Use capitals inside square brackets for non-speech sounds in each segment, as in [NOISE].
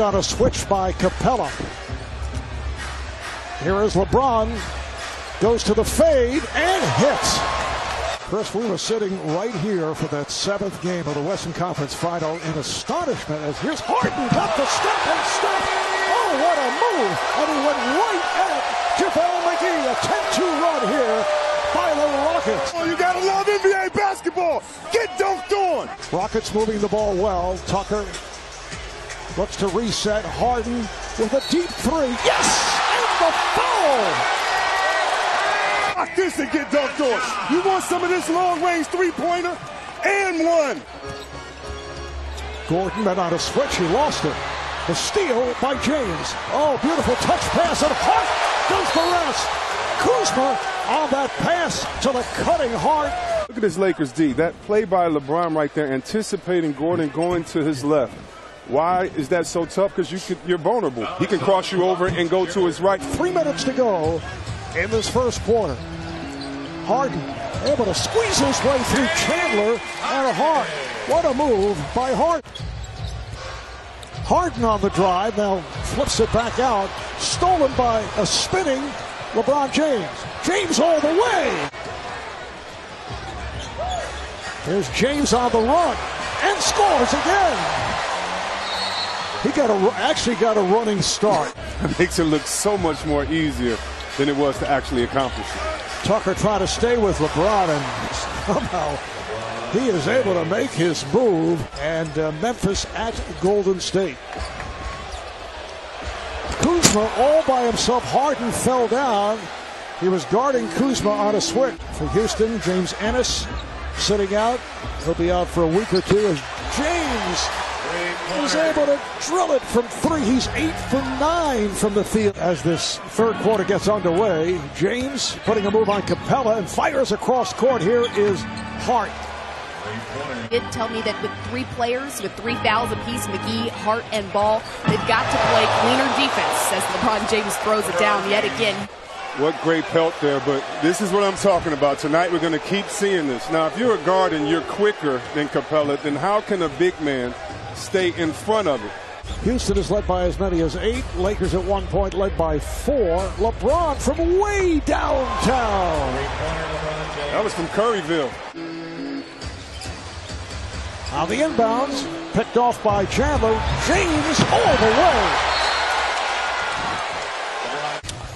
On a switch by Capela. Here is LeBron. Goes to the fade and hits. Chris, we were sitting right here for that seventh game of the Western Conference Final in astonishment as here's Harden got the step and step. Oh, what a move! And he went right at JaVale McGee. A 10-2 run here by the Rockets. Oh, you gotta love NBA basketball. Get dunked on. Rockets moving the ball well. Tucker looks to reset. Harden with a deep three. Yes! And the foul! Lock this and get dunked on. You want some of this long range three pointer? And one. Gordon met on a switch. He lost it. The steal by James. Oh, beautiful touch pass. And Hart does the rest. Kuzma on that pass to the cutting Hart. Look at this Lakers D. That play by LeBron right there, anticipating Gordon going to his left. Why is that so tough? Because you you're vulnerable. He can cross you over and go to his right. Three minutes to go in this first quarter. Harden able to squeeze his way through Chandler and Hart. What a move by Hart. Harden on the drive now flips it back out. Stolen by a spinning LeBron James. James all the way. There's James on the run and scores again. He got a actually got a running start. [LAUGHS] It makes it look so much more easier than it was to actually accomplish it. Tucker trying to stay with LeBron, and somehow he is able to make his move. And uh, Memphis at Golden State. Kuzma all by himself. Harden fell down. He was guarding Kuzma on a switch. For Houston, James Ennis sitting out. He'll be out for a week or two as James is able to drill it from three. He's eight for nine from the field as this third quarter gets underway. James putting a move on Capela and fires across court. Here is Hart. Did tell me that with three players, with three fouls apiece, McGee, Hart, and Ball, they've got to play cleaner defense as LeBron James throws it down yet again. What great pelt there, but this is what I'm talking about. Tonight we're going to keep seeing this. Now, if you're a guard and you're quicker than Capela, then how can a big man stay in front of it? Houston is led by as many as eight. Lakers at one point led by four. LeBron from way downtown. That was from Curryville. On the inbounds, picked off by Chandler. James all the way.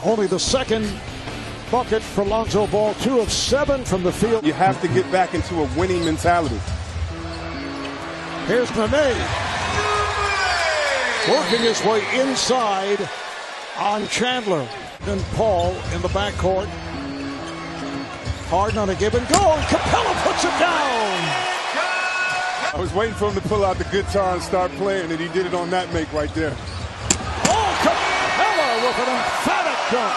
Only the second bucket for Lonzo Ball. Two of seven from the field. You have to get back into a winning mentality. Here's Nene. Working his way inside on Chandler. And Paul in the backcourt. Harden on a give and go. And Capela puts it down. I was waiting for him to pull out the guitar and start playing, and he did it on that make right there. Oh, Capela with an emphatic dunk.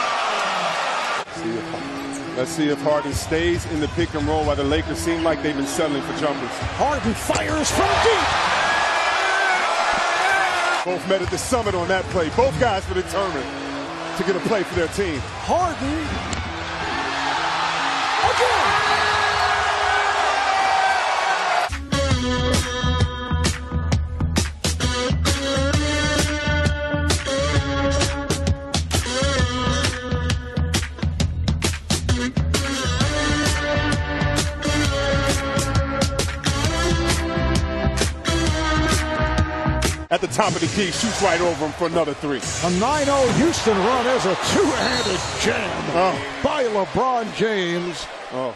Let's see if Harden stays in the pick and roll while the Lakers seem like they've been settling for jumpers. Harden fires from deep. Both met at the summit on that play. Both guys were determined to get a play for their team. Harden At the top of the key, shoots right over him for another three. A 9-0 Houston run is a two-handed jam Oh. by LeBron James. Oh,